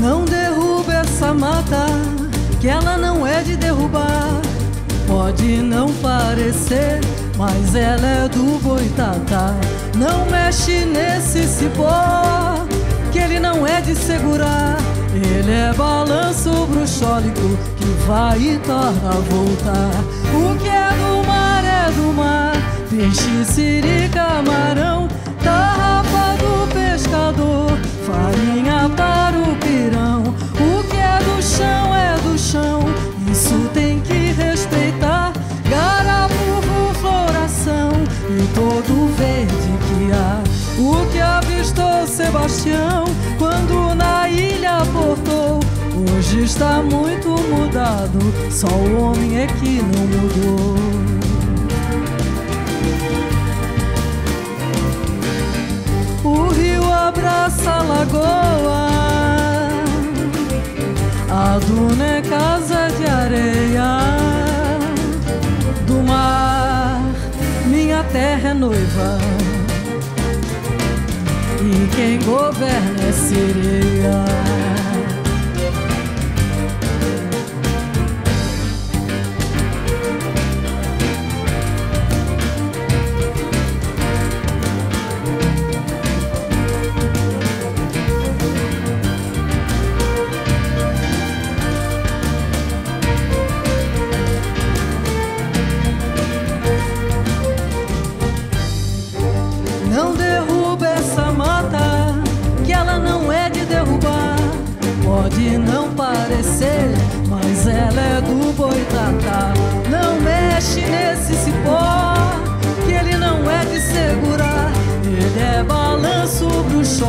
Não derruba essa mata, que ela não é de derrubar. Pode não parecer, mas ela é do boitatá. Não mexe nesse cipó, que ele não é de segurar. Ele é balanço bruxólico que vai e torna a voltar. O que é do mar é do mar, peixe, siri, O que avistou Sebastião quando na ilha portou. Hoje está muito mudado, só o homem é que não mudou. O rio abraça a lagoa, a duna é casa de areia. Do mar, minha terra é noiva, quem governa é.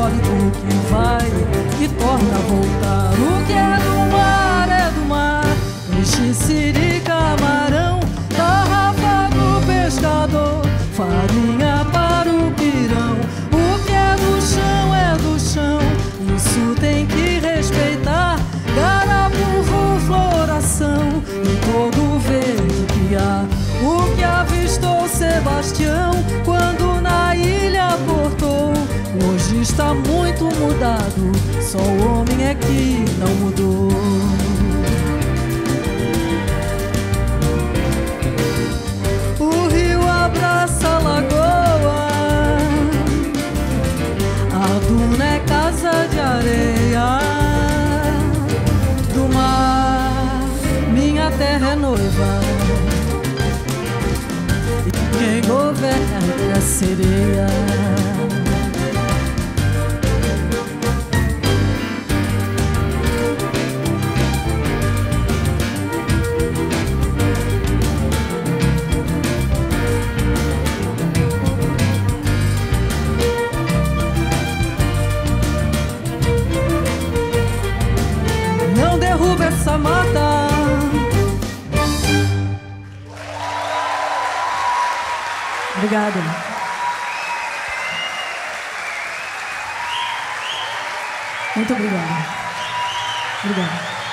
Bruxólico que vai e torna a voltar. O que é do mar é do mar, peixe, siri, camarão, tarrafa do pescador, farinha para o pirão. O que é do chão é do chão, isso tem que respeitar. Garapuvo, floração e todo verde que há. O que avistou Sebastião está muito mudado, só o homem é que não mudou. O rio abraça a lagoa, a duna é casa de areia. Do mar, minha terra é noiva, e quem governa é a sereia. Essa mata. Obrigada. Muito obrigada. Obrigada.